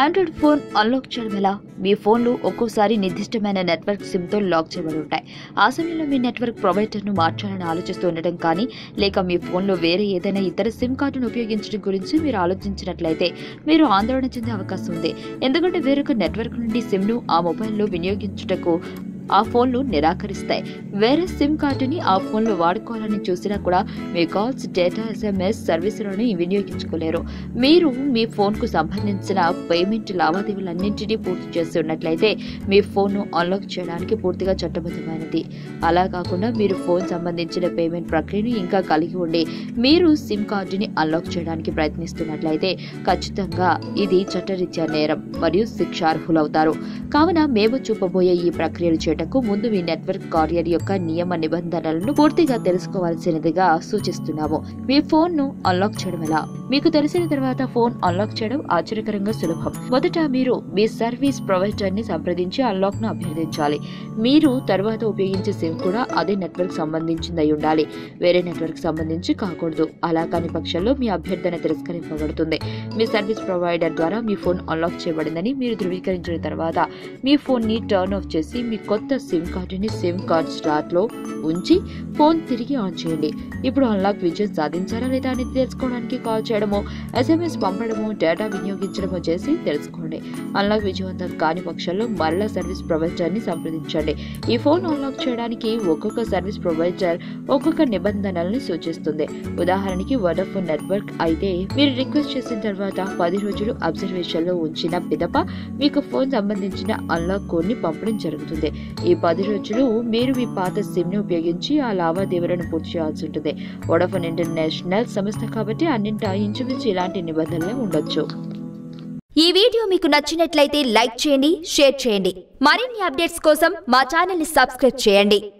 Android phone unlock చేయడం ఎలా? మీ ఫోన్లు ఒక్కోసారి నిర్దిష్టమైన నెట్వర్క్ సిమ్తో లాక్ చేయబడి ఉంటాయి. ఆ సమయంలో మీ నెట్వర్క్ ప్రొవైడర్ను మార్చాలని ఆలోచిస్తూ ఉండటం కానీ లేక మీ ఫోన్లో వేరే ఏదైనా ఇతర సిమ్ కార్డును ఉపయోగించడం గురించి మీరు ఆలోచించినట్లయితే మీరు ఆందోళన చెందే అవకాశం ఉంది. ఎందుకంటే వేరొక నెట్వర్క్ నుండి సిమ్ను ఆ మొబైల్లో వినియోగించుటకు ఆ ఫోన్లు నిరాకరిస్తాయి. వేరే సిమ్ కార్డుని ఆ ఫోన్లో వాడుకోవాలని చూసినా కూడా మీ కాల్స్ డేటా ఎస్ఎంఎస్ సర్వీసులను వినియోగించుకోలేరు. మీరు మీ ఫోన్కు సంబంధించిన పేమెంట్ లావాదేవీలన్నింటినీ పూర్తి చేసి ఉన్నట్లయితే మీ ఫోన్ను అన్లాక్ చేయడానికి పూర్తిగా చట్టబద్ధమైనది. అలా కాకుండా మీరు ఫోన్ సంబంధించిన పేమెంట్ ప్రక్రియను ఇంకా కలిగి ఉండి మీరు సిమ్ కార్డుని అన్లాక్ చేయడానికి ప్రయత్నిస్తున్నట్లయితే ఖచ్చితంగా ఇది చట్టరీత్యా నేరం మరియు శిక్షార్హులవుతారు. కావున మేము చూపబోయే ఈ ప్రక్రియలు చేయటకు ముందు మీ నెట్వర్క్ కార్యర్ యొక్క నియమ నిబంధనలను పూర్తిగా తెలుసుకోవాల్సినదిగా సూచిస్తున్నాము. మీ ఫోన్ను అన్లాక్ చేయడం ఎలా? మీకు తెలిసిన తర్వాత ఫోన్ అన్లాక్ చేయడం ఆశ్చర్యకరంగా సులభం. మొదట మీరు మీ సర్వీస్ ప్రొవైడర్ని సంప్రదించి అన్లాక్ను అభ్యర్థించాలి. మీరు తర్వాత ఉపయోగించే సిమ్ కూడా అదే నెట్వర్క్ సంబంధించింది అయి ఉండాలి. వేరే నెట్వర్క్ సంబంధించి కాకూడదు. అలా కాని పక్షంలో మీ అభ్యర్థన తిరస్కరింపబడుతుంది. మీ సర్వీస్ ప్రొవైడర్ ద్వారా మీ ఫోన్ అన్లాక్ చేయబడిందని మీరు ధృవీకరించిన తర్వాత మీ ఫోన్ని టర్న్ ఆఫ్ చేసి మీ కొత్త సిమ్ కార్డుని సిమ్ కార్డ్ స్లాట్లో ఉంచి ఫోన్ తిరిగి ఆన్ చేయండి. ఇప్పుడు అన్లాక్ విజయం సాధించారా లేదా అని తెలుసుకోవడానికి కాల్ చేయడము ఎస్ఎంఎస్ పంపడము డేటా వినియోగించడము చేసి తెలుసుకోండి. అన్లాక్ విజయవంతం కాని పక్షంలో మరలా సర్వీస్ ప్రొవైడర్ని సంప్రదించండి. ఈ ఫోన్ అన్లాక్ చేయడానికి ఒక్కొక్క సర్వీస్ ప్రొవైడర్ ఒక్కొక్క నిబంధనల్ని సూచిస్తుంది. ఉదాహరణకి వడాఫోన్ నెట్వర్క్ అయితే మీరు రిక్వెస్ట్ చేసిన తర్వాత పది రోజులు అబ్జర్వేషన్లో ఉంచిన పిదప మీకు ఫోన్ సంబంధించిన అన్లాక్ కోడ్ని పంపడం జరుగుతుంది. ఈ పది రోజులు మీరు మీ పాత సిమ్ని ఉపయోగించి ఆ లావాదేవీలను పూర్తి చేయాల్సి ఉంటుంది. వడాఫోన్ ఇంటర్నేషనల్ సంస్థ కాబట్టి అన్నింటా ఇంచుమించు ఇలాంటి నిబంధనలే ఉండొచ్చు. ఈ వీడియో మీకు నచ్చినట్లయితే లైక్ చేయండి షేర్ చేయండి. మరిన్ని అప్డేట్స్ కోసం మా ఛానల్ని సబ్స్క్రైబ్ చేయండి.